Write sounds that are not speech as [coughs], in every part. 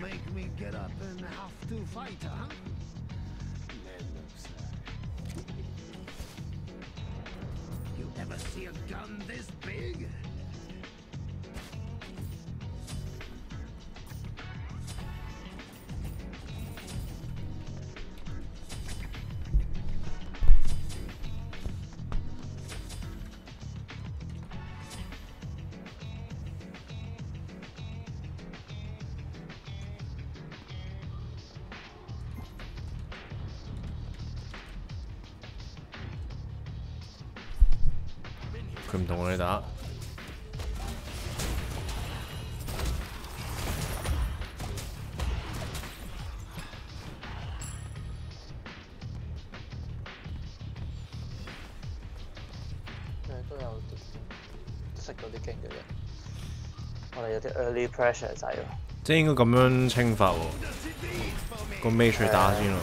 Make me get up and have to fight, huh? 佢唔同我哋打。都有識嗰啲。我哋有啲 early pressure 仔喎。即係應該咁樣清法喎，個 matrix 打先咯。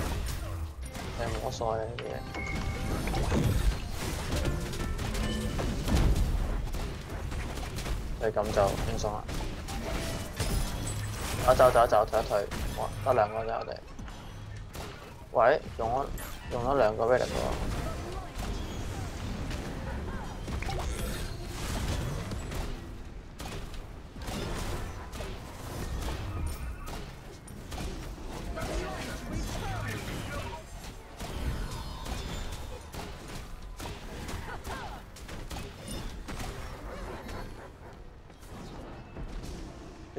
係冇乜所謂呢啲嘢。你咁就轻松啦。啊走走走，退一退，哇，得两个啫我哋。喂，用咗用咗两个 relic 喎。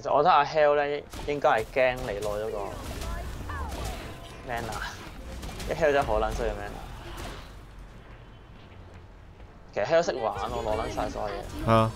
其實我覺得阿 Hell 咧應該係驚你攞咗個 mana，一 Hell 真係好撚需要 mana。其實 Hell 識玩，我攞撚曬所有嘢。啊！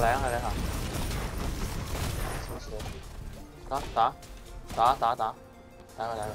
来啊来啊。打打。打打打。来了来了。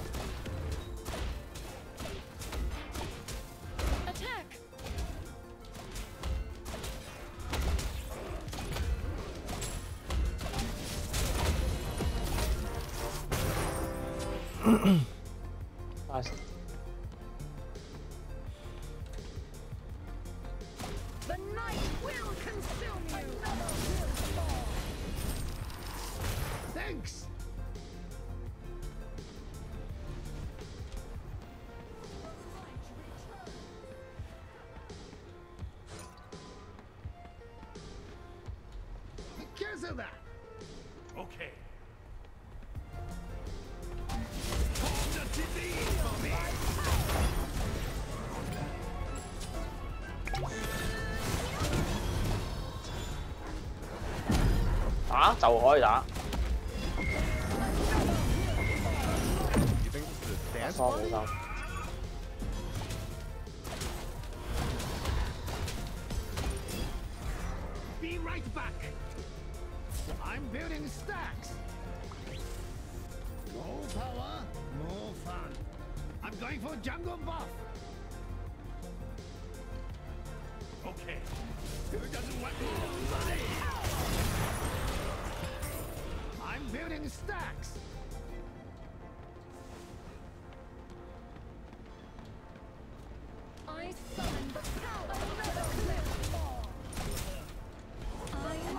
打就可以打。疏好心。Be right back. I'm building stacks. More power, more fun. I'm going for jungle buff. Okay. Who doesn't want more money? I'm building stacks. I summon the power of the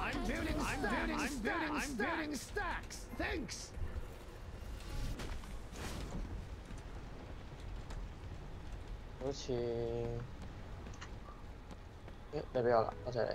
I'm building, I'm building, I'm building, I'm building stacks. Thanks. 好似，咦？你俾我啦，多謝你。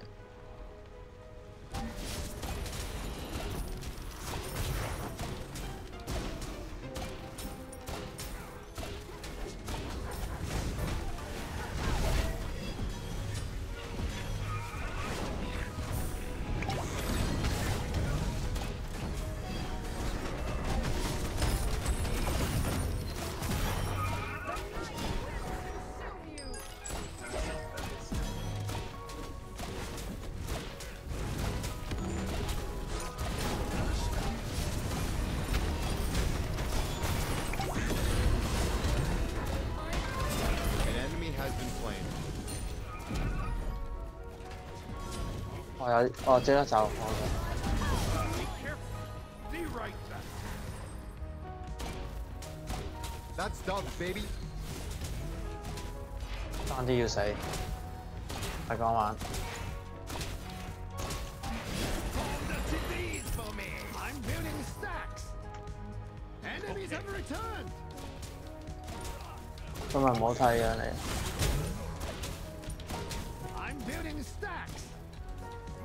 我有我即刻走，我 Be careful. Be right back. That's dubs, baby. 爭啲要死。係講玩. I'm. 今日唔好睇啊你。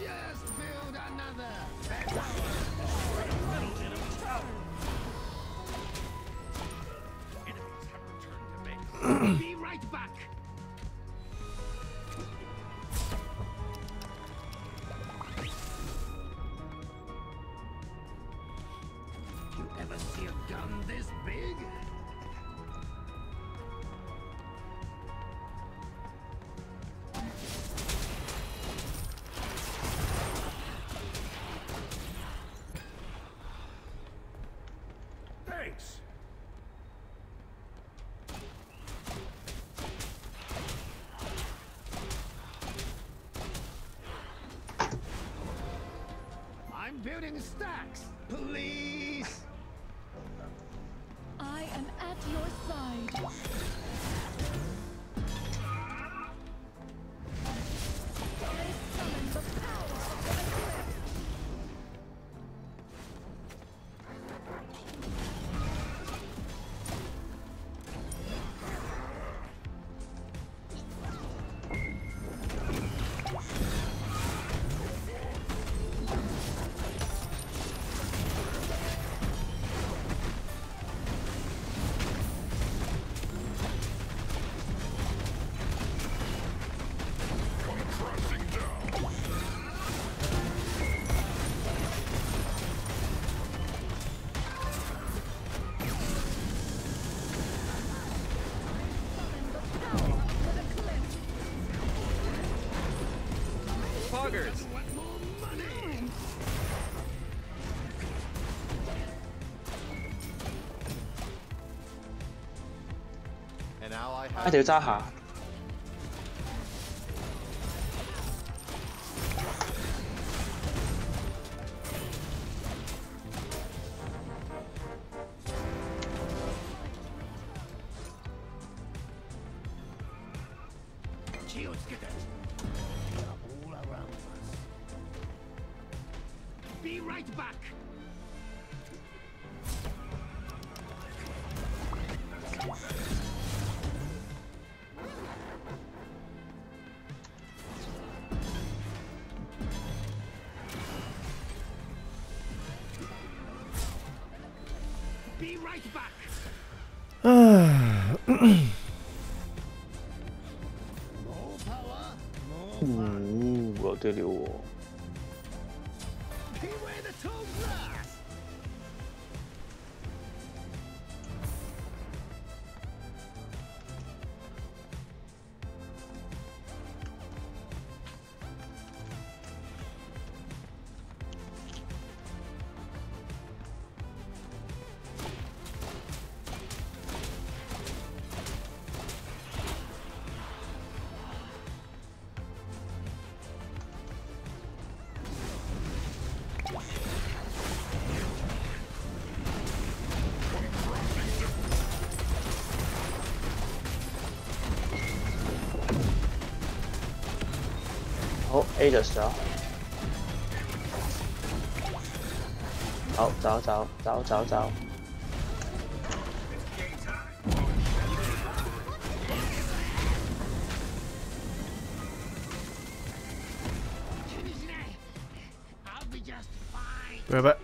Just build another. Be right back. You ever see a gun this big? Building stacks. Please. I am at your side. 一 has 定要揸下。Shields get it. They're all around us. Be right back. Be right back. 唉，More 好 A 就上，好走走走走走，拜拜。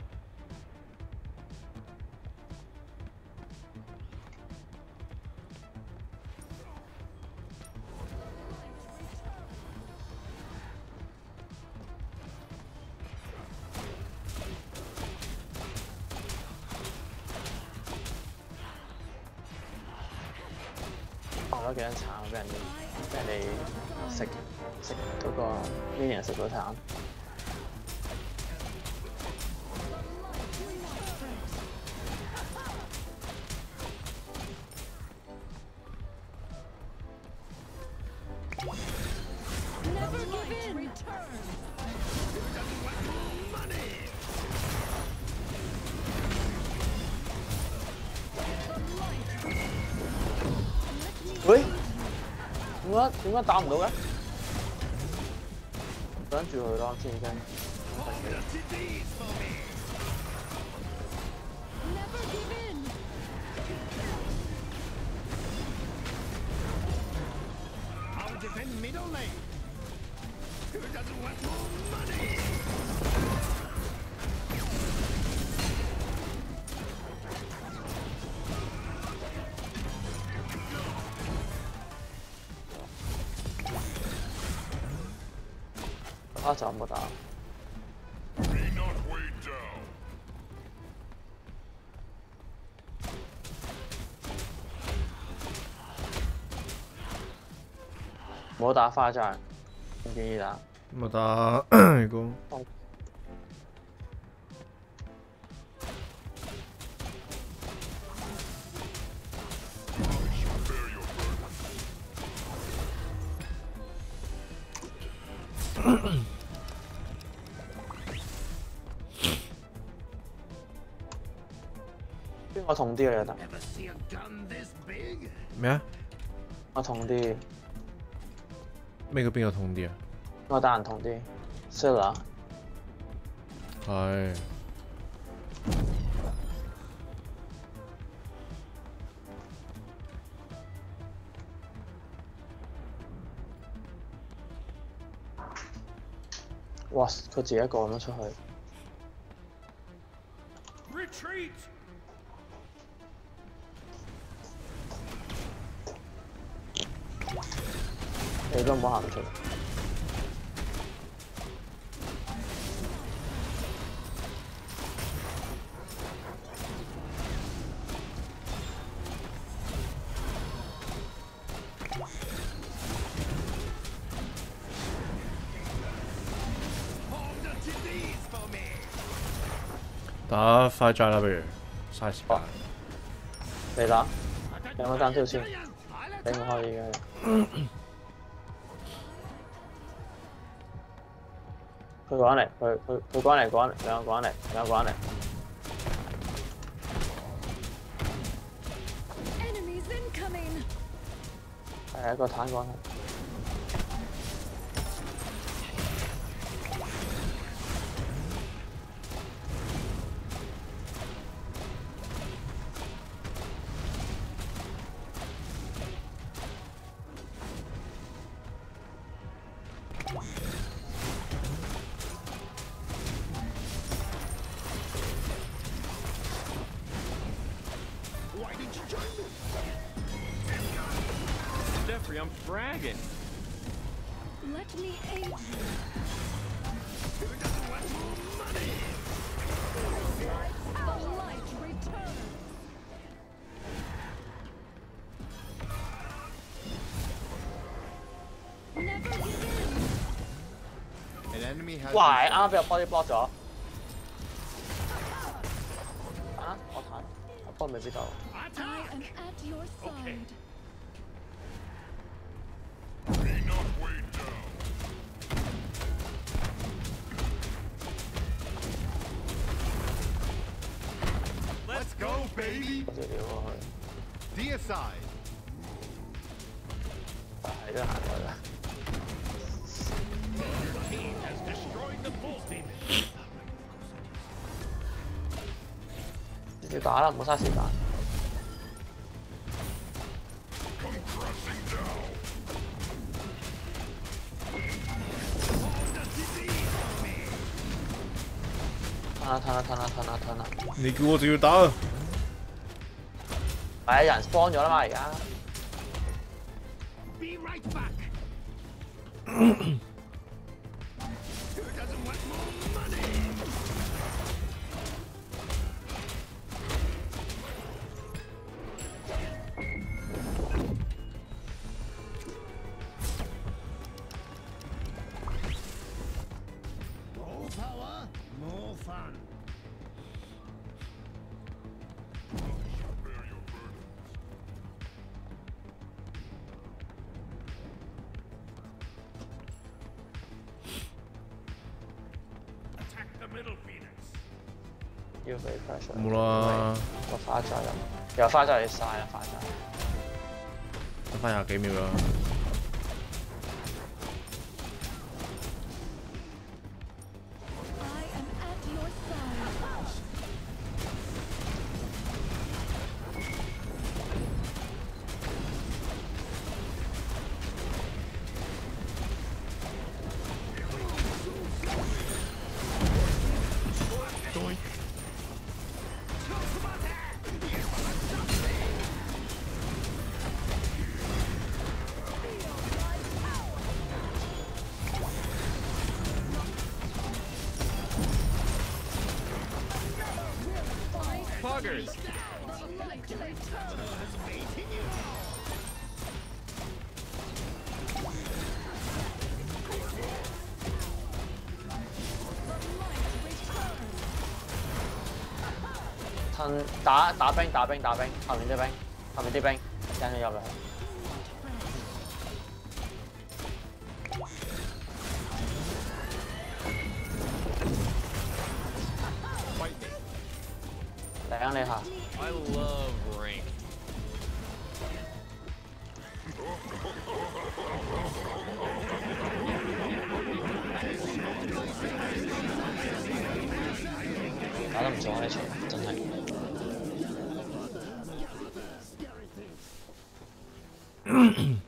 解點解打唔到嘅？等住佢咯，先已經。never give in. I'll defend middle lane. Who doesn't want more money? 啊，就冇打。Be not weighed down. 唔好打花仗，唔建议打。冇打如果邊個痛啲嘅就得?咩啊？我同啲，咩叫邊個同啲啊？我打人同啲。Silla，係哇！佢自己一個咁樣出去，Retreat! 你都唔好行出。打快債啦，不如嘥時間。你打，有冇單挑先？你唔可以嘅。佢趕嚟，佢佢佢趕嚟趕嚟，兩個趕嚟，兩個趕嚟。係一個坦趕嚟。Jeffrey, I'm fragging. Let me aid you. Who doesn't want more money? The light returns. An enemy has Why. I'm at your 過去啦。Has destroyed the bull demon. 直接打啦，唔好嘥時褪啦褪啦褪啦褪啦褪啦！你叫我就要打啊！係啊，有人 spawn 咗啦嘛，而家 [coughs] phoenix. 要俾 pressure。冇啦，個花仔又又花仔你嘥啦，花仔。得翻廿幾秒啦。褪打打兵打兵打兵，后面啲兵，后面啲兵跟住入嚟。嚟啊你下，I love rank. 打得唔錯啊呢場，真係。[coughs]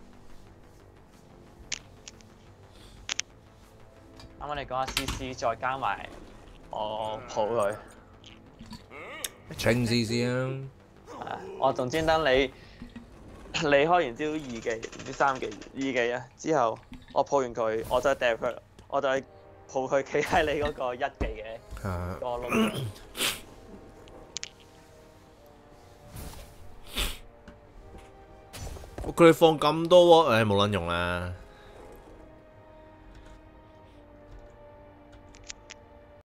啱啱你講下 C C，再加埋我抱佢，清試試啊！我仲專登你 [coughs] 你開完招二技唔知三技二技啊，之後我抱完佢，我再掉佢，我再抱佢企喺你嗰個一技嘅啊個窿度。佢哋放咁多喎，誒冇撚用啦。